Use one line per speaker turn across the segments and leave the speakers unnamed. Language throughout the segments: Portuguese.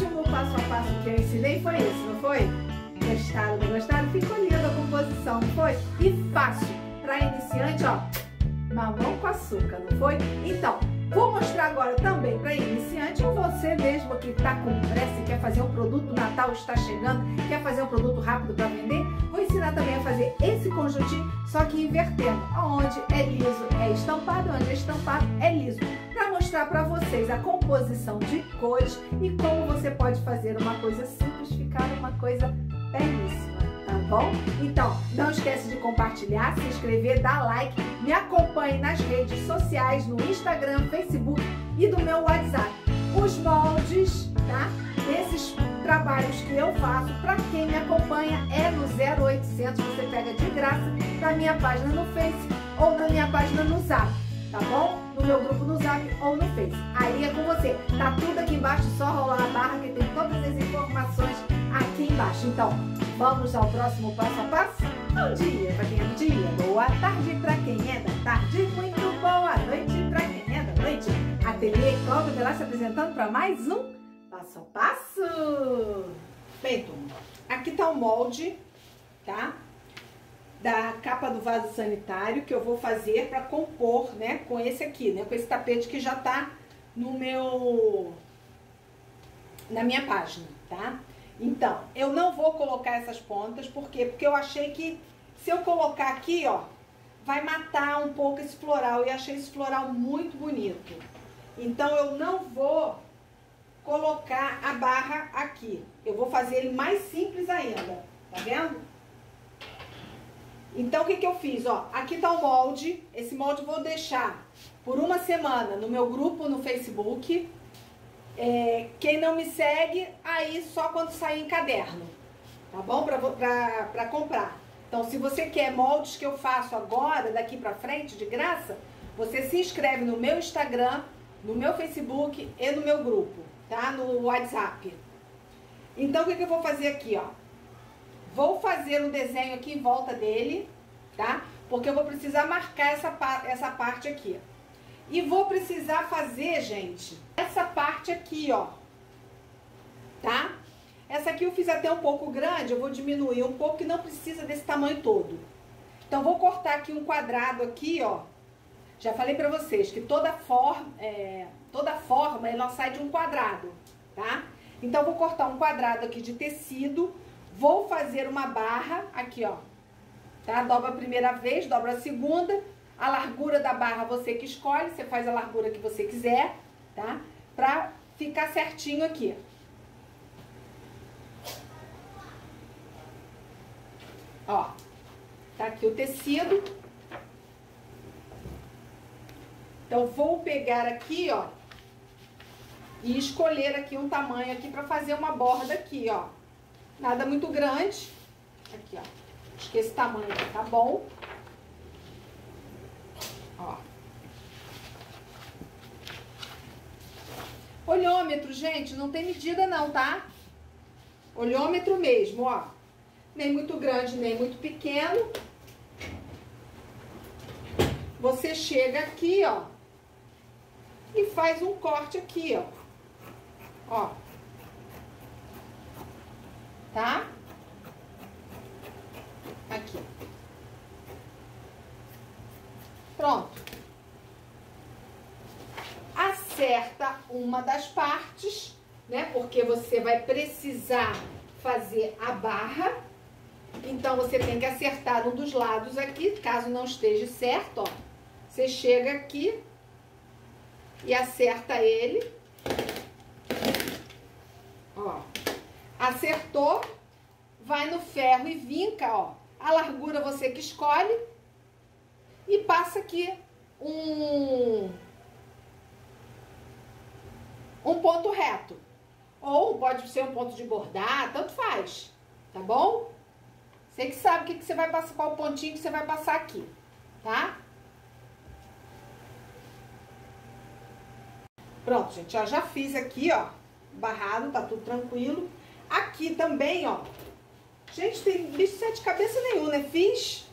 último passo a passo que eu ensinei foi esse, não foi? Gostaram, não gostaram? Ficou linda a composição, não foi? E fácil. Para iniciante, ó, mamão com açúcar, não foi? Então, vou mostrar agora também para iniciante ou você mesmo que está com pressa e quer fazer um produto, Natal está chegando, quer fazer um produto rápido para vender, vou ensinar também a fazer esse conjuntinho, só que invertendo. Onde é liso é estampado, onde é estampado é liso mostrar para vocês a composição de cores e como você pode fazer uma coisa simples ficar uma coisa belíssima, tá bom? Então, não esquece de compartilhar, se inscrever, dar like, me acompanhe nas redes sociais, no Instagram, Facebook e do meu WhatsApp. Os moldes, tá? Desses trabalhos que eu faço, para quem me acompanha, é no 0800, você pega de graça na minha página no Face ou na minha página no Zap tá bom? No meu grupo no Zap ou no Face. Aí é com você. Tá tudo aqui embaixo, só rolar a barra que tem todas as informações aqui embaixo. Então, vamos ao próximo passo a passo? Bom dia para quem é do dia, boa tarde para quem é da tarde, muito boa noite para quem é da noite. Ateliê Cláudio Velasco apresentando para mais um passo a passo. Feito. Aqui tá o molde, tá? Da capa do vaso sanitário que eu vou fazer para compor, né, com esse aqui, né, com esse tapete que já tá no meu na minha página, tá? Então, eu não vou colocar essas pontas, por quê? Porque eu achei que se eu colocar aqui, ó, vai matar um pouco esse floral e achei esse floral muito bonito. Então, eu não vou colocar a barra aqui. Eu vou fazer ele mais simples ainda, tá vendo? Então, o que, que eu fiz? Ó, aqui tá o molde. Esse molde eu vou deixar por uma semana no meu grupo no Facebook. É, quem não me segue, aí só quando sair em caderno. Tá bom? Pra, pra, pra comprar. Então, se você quer moldes que eu faço agora, daqui pra frente, de graça, você se inscreve no meu Instagram, no meu Facebook e no meu grupo, tá? No WhatsApp. Então, o que, que eu vou fazer aqui, ó? Vou fazer um desenho aqui em volta dele, tá? Porque eu vou precisar marcar essa, essa parte aqui. E vou precisar fazer, gente, essa parte aqui, ó. Tá? Essa aqui eu fiz até um pouco grande, eu vou diminuir um pouco, que não precisa desse tamanho todo. Então, vou cortar aqui um quadrado aqui, ó. Já falei pra vocês que toda forma, é, toda forma, ela sai de um quadrado, tá? Então, vou cortar um quadrado aqui de tecido Vou fazer uma barra aqui, ó. Tá? Dobra a primeira vez, dobra a segunda. A largura da barra você que escolhe, você faz a largura que você quiser, tá? Pra ficar certinho aqui. Ó, tá aqui o tecido. Então, vou pegar aqui, ó, e escolher aqui um tamanho aqui pra fazer uma borda aqui, ó. Nada muito grande. Aqui, ó. Acho que esse tamanho tá bom. Ó. Olhômetro, gente, não tem medida não, tá? Olhômetro mesmo, ó. Nem muito grande, nem muito pequeno. Você chega aqui, ó. E faz um corte aqui, ó. Ó tá? Aqui. Pronto. Acerta uma das partes, né? Porque você vai precisar fazer a barra. Então, você tem que acertar um dos lados aqui, caso não esteja certo, ó. Você chega aqui e acerta ele. Ó. Acertou, vai no ferro e vinca, ó. A largura você que escolhe. E passa aqui um, um ponto reto. Ou pode ser um ponto de bordar, tanto faz. Tá bom? Você que sabe o que, que você vai passar, qual pontinho que você vai passar aqui, tá? Pronto, gente, ó, já fiz aqui, ó, barrado, tá tudo tranquilo. Aqui também, ó. Gente, tem bicho sete cabeças nenhum, né? Fiz,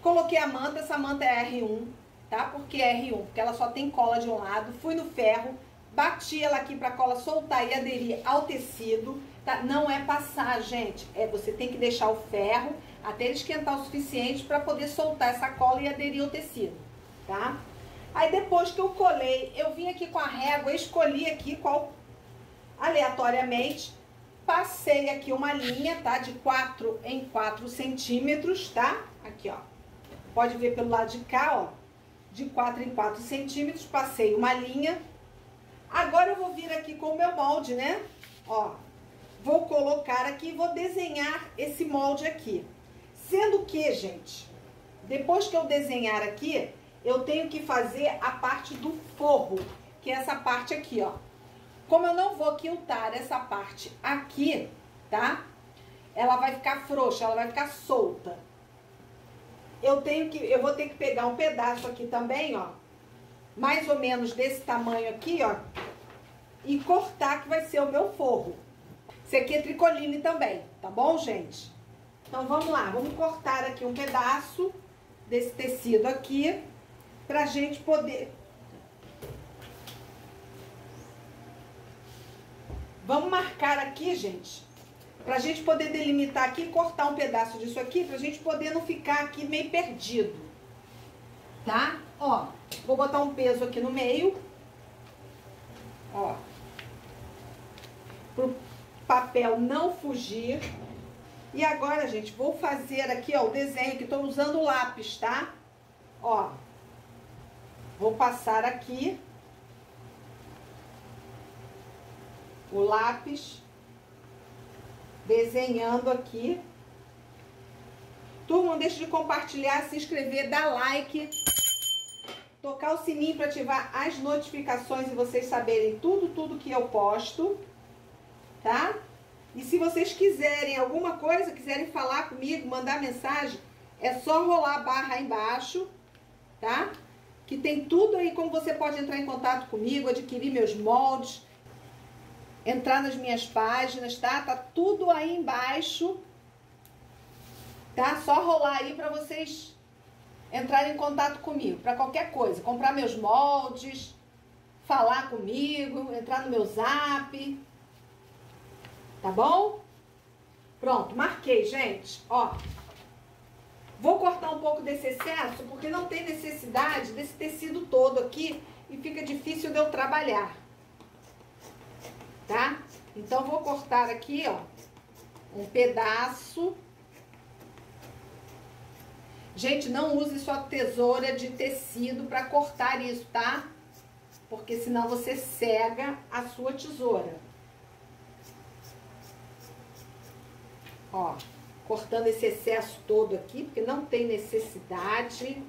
coloquei a manta, essa manta é R1, tá? Por que R1? Porque ela só tem cola de um lado. Fui no ferro, bati ela aqui pra cola soltar e aderir ao tecido, tá? Não é passar, gente, é você tem que deixar o ferro até ele esquentar o suficiente para poder soltar essa cola e aderir ao tecido, tá? Aí depois que eu colei, eu vim aqui com a régua, escolhi aqui qual, aleatoriamente, passei aqui uma linha, tá? De 4 em 4 centímetros, tá? Aqui, ó. Pode ver pelo lado de cá, ó. De 4 em 4 centímetros, passei uma linha. Agora eu vou vir aqui com o meu molde, né? Ó, vou colocar aqui e vou desenhar esse molde aqui. Sendo que, gente, depois que eu desenhar aqui, eu tenho que fazer a parte do forro, que é essa parte aqui, ó. Como eu não vou quiltar essa parte aqui, tá? Ela vai ficar frouxa, ela vai ficar solta. Eu tenho que, eu vou ter que pegar um pedaço aqui também, ó. Mais ou menos desse tamanho aqui, ó. E cortar, que vai ser o meu forro. Esse aqui é tricoline também, tá bom, gente? Então, vamos lá. Vamos cortar aqui um pedaço desse tecido aqui pra gente poder... Vamos marcar aqui, gente, pra gente poder delimitar aqui, cortar um pedaço disso aqui, pra gente poder não ficar aqui meio perdido, tá? Ó, vou botar um peso aqui no meio, ó, pro papel não fugir. E agora, gente, vou fazer aqui, ó, o desenho que tô usando lápis, tá? Ó, Vou passar aqui o lápis, desenhando aqui. Turma, não deixe de compartilhar, se inscrever, dar like, tocar o sininho para ativar as notificações e vocês saberem tudo, tudo que eu posto, tá? E se vocês quiserem alguma coisa, quiserem falar comigo, mandar mensagem, é só rolar a barra aí embaixo, tá? que tem tudo aí como você pode entrar em contato comigo, adquirir meus moldes, entrar nas minhas páginas, tá? Tá tudo aí embaixo, tá? Só rolar aí para vocês entrarem em contato comigo, para qualquer coisa, comprar meus moldes, falar comigo, entrar no meu zap, tá bom? Pronto, marquei, gente, ó. Vou cortar um pouco desse excesso, porque não tem necessidade desse tecido todo aqui e fica difícil de eu trabalhar. Tá? Então, vou cortar aqui, ó, um pedaço. Gente, não use sua tesoura de tecido para cortar isso, tá? Porque senão você cega a sua tesoura. Ó cortando esse excesso todo aqui, porque não tem necessidade.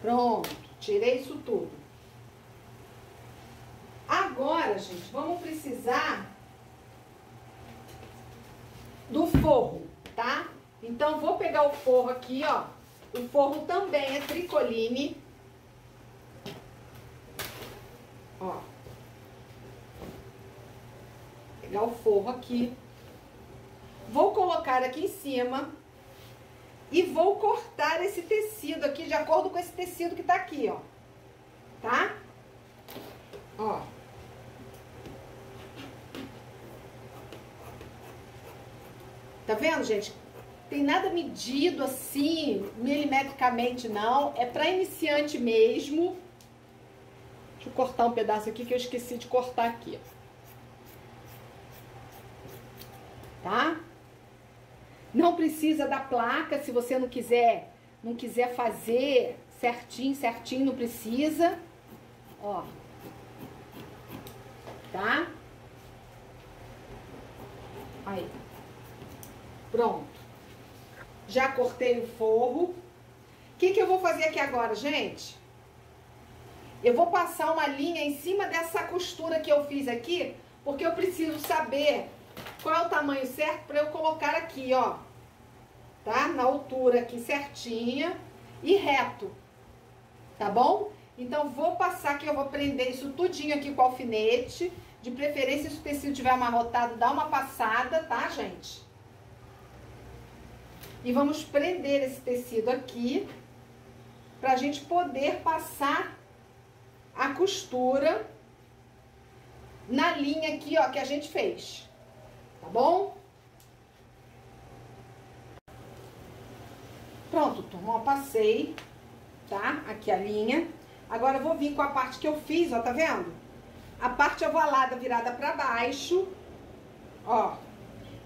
Pronto, tirei isso tudo. Gente, vamos precisar do forro, tá? Então, vou pegar o forro aqui, ó. O forro também é tricoline. Ó. Pegar o forro aqui. Vou colocar aqui em cima e vou cortar esse tecido aqui de acordo com esse tecido que tá aqui, ó. Tá? Ó. Tá vendo, gente? Tem nada medido assim, milimetricamente, não. É para iniciante mesmo. Deixa eu cortar um pedaço aqui que eu esqueci de cortar aqui, Tá? Não precisa da placa, se você não quiser, não quiser fazer certinho, certinho, não precisa. Ó. Tá? Aí. Pronto. Já cortei o forro. O que, que eu vou fazer aqui agora, gente? Eu vou passar uma linha em cima dessa costura que eu fiz aqui, porque eu preciso saber qual é o tamanho certo para eu colocar aqui, ó. Tá? Na altura aqui certinha e reto. Tá bom? Então, vou passar aqui, eu vou prender isso tudinho aqui com alfinete. De preferência, se o tecido estiver amarrotado, dá uma passada, tá, gente? E vamos prender esse tecido aqui, pra gente poder passar costura na linha aqui, ó, que a gente fez. Tá bom? Pronto, turma, ó, passei, tá? Aqui a linha. Agora eu vou vir com a parte que eu fiz, ó, tá vendo? A parte ovalada virada pra baixo, ó.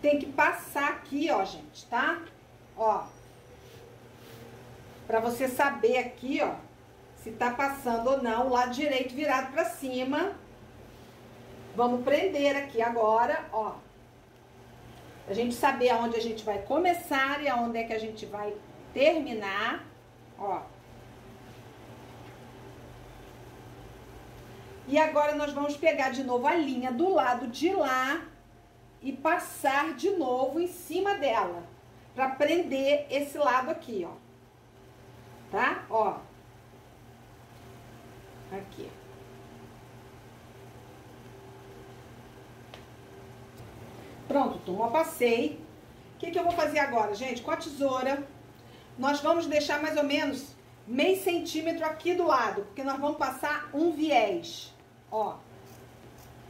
Tem que passar aqui, ó, gente, tá? Ó. Pra você saber aqui, ó, se tá passando ou não, o lado direito virado pra cima. Vamos prender aqui agora, ó. A gente saber aonde a gente vai começar e aonde é que a gente vai terminar, ó. E agora nós vamos pegar de novo a linha do lado de lá e passar de novo em cima dela, pra prender esse lado aqui, ó. Tá? Ó. Aqui. Pronto, turma, passei. O que, que eu vou fazer agora, gente? Com a tesoura, nós vamos deixar mais ou menos meio centímetro aqui do lado, porque nós vamos passar um viés, ó,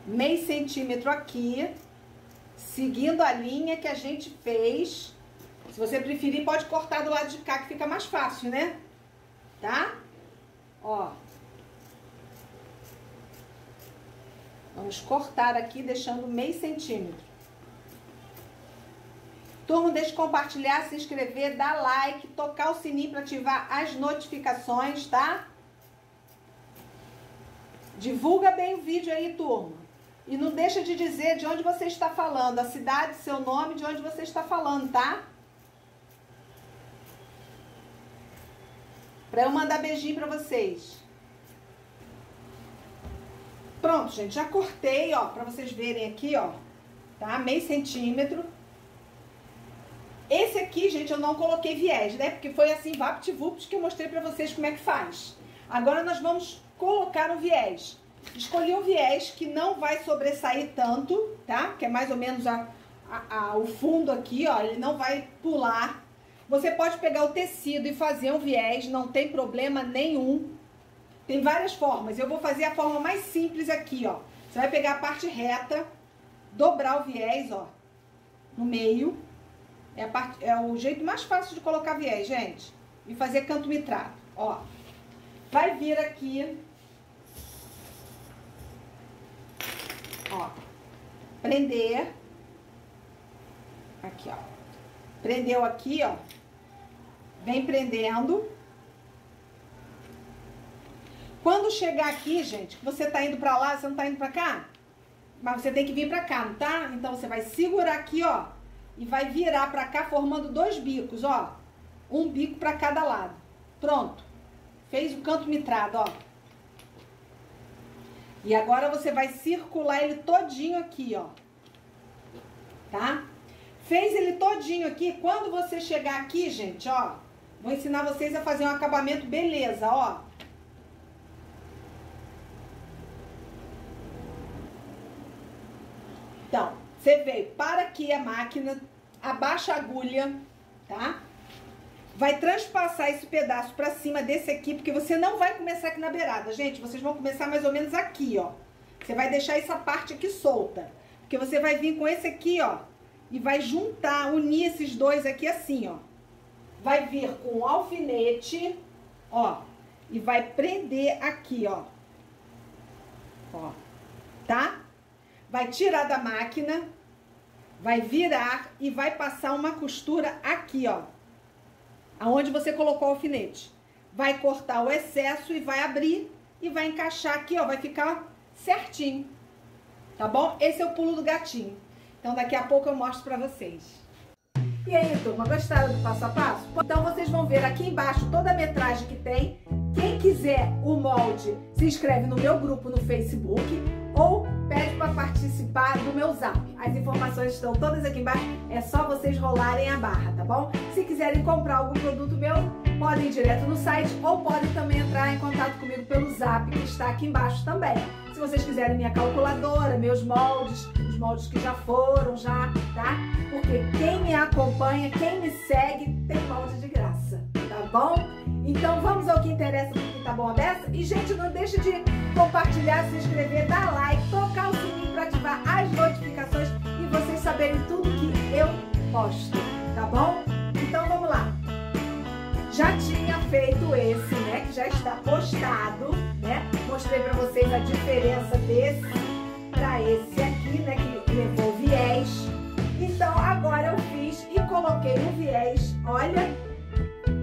meio centímetro aqui, seguindo a linha que a gente fez. Se você preferir, pode cortar do lado de cá, que fica mais fácil, né? Tá? Ó. Vamos cortar aqui, deixando meio centímetro. Turma, deixe de compartilhar, se inscrever, dar like, tocar o sininho para ativar as notificações, tá? Divulga bem o vídeo aí, turma. E não deixa de dizer de onde você está falando, a cidade, seu nome, de onde você está falando, tá? Para eu mandar beijinho para vocês. Pronto, gente, já cortei, ó, para vocês verem aqui, ó, tá? Meio centímetro. Esse aqui, gente, eu não coloquei viés, né? Porque foi assim, vapt-vupt, que eu mostrei pra vocês como é que faz. Agora nós vamos colocar o viés. Escolhi o viés que não vai sobressair tanto, tá? Que é mais ou menos a, a, a, o fundo aqui, ó. Ele não vai pular. Você pode pegar o tecido e fazer um viés, não tem problema nenhum. Tem várias formas. Eu vou fazer a forma mais simples aqui, ó. Você vai pegar a parte reta, dobrar o viés, ó, no meio é, part... é o jeito mais fácil de colocar viés, gente. E fazer canto mitrado. Ó. Vai vir aqui. Ó. Prender. Aqui, ó. Prendeu aqui, ó. Vem prendendo. Quando chegar aqui, gente, você tá indo pra lá, você não tá indo pra cá? Mas você tem que vir pra cá, não tá? Então, você vai segurar aqui, ó e vai virar para cá formando dois bicos, ó. Um bico para cada lado. Pronto. Fez o canto mitrado, ó. E agora você vai circular ele todinho aqui, ó. Tá? Fez ele todinho aqui. Quando você chegar aqui, gente, ó. Vou ensinar vocês a fazer um acabamento beleza, ó. Então, você veio para aqui a máquina, abaixa a agulha, tá? Vai transpassar esse pedaço pra cima desse aqui, porque você não vai começar aqui na beirada, gente. Vocês vão começar mais ou menos aqui, ó. Você vai deixar essa parte aqui solta. Porque você vai vir com esse aqui, ó. E vai juntar, unir esses dois aqui assim, ó. Vai vir com um alfinete, ó. E vai prender aqui, ó. Ó. Tá? Vai tirar da máquina vai virar e vai passar uma costura aqui, ó. Aonde você colocou o alfinete. Vai cortar o excesso e vai abrir e vai encaixar aqui, ó. Vai ficar certinho. Tá bom? Esse é o pulo do gatinho. Então daqui a pouco eu mostro pra vocês. E aí, turma, gostaram do passo a passo? Então vocês vão ver aqui embaixo toda a metragem que tem. Quem quiser o molde, se inscreve no meu grupo no Facebook ou pede para participar do meu zap. As informações estão todas aqui embaixo, é só vocês rolarem a barra, tá bom? Se quiserem comprar algum produto meu, podem ir direto no site ou podem também entrar em contato comigo pelo zap que está aqui embaixo também. Se vocês quiserem minha calculadora, meus moldes, os moldes que já foram, já, tá? Porque quem me acompanha, quem me segue, tem molde de graça, tá bom? Então vamos ao que interessa, porque tá bom a beça? E gente, não deixe de compartilhar, se inscrever, dar like, tocar o sininho para ativar as notificações e vocês saberem tudo que eu posto, tá bom? Então vamos lá. Já tinha feito esse, né, que já está postado, né? Mostrei para vocês a diferença desse para esse aqui, né, que levou viés. Então agora eu fiz e coloquei o viés, olha,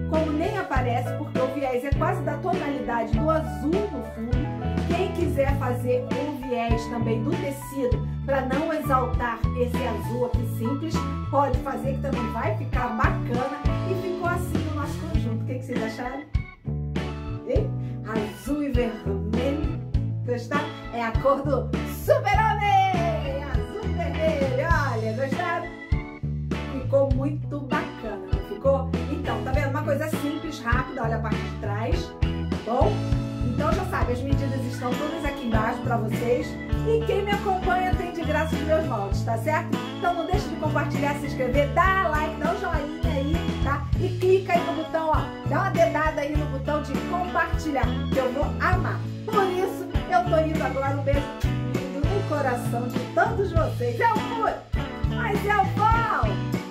como nem aparece, porque o viés é quase da tonalidade do azul no fundo. Quem quiser fazer o viés também do tecido, para não exaltar esse azul aqui simples, pode fazer que também vai ficar bacana. E ficou assim no nosso conjunto. O que, que vocês acharam? Azul e vermelho. Gostaram? É a cor do super-homem! Azul e vermelho. Olha, gostaram? Ficou muito bacana, não ficou? Então, tá vendo? Uma coisa simples, rápida. Olha a parte de trás. Bom? Então já sabe, as medidas estão todas aqui embaixo para vocês. E quem me acompanha tem de graça os meus moldes, tá certo? Então não deixe de compartilhar, se inscrever, dá like, dá um joinha aí? E clica aí no botão, ó, dá uma dedada aí no botão de compartilhar, que eu vou amar. Por isso, eu tô indo agora, um beijo no coração de todos vocês. Eu fui, mas eu vou!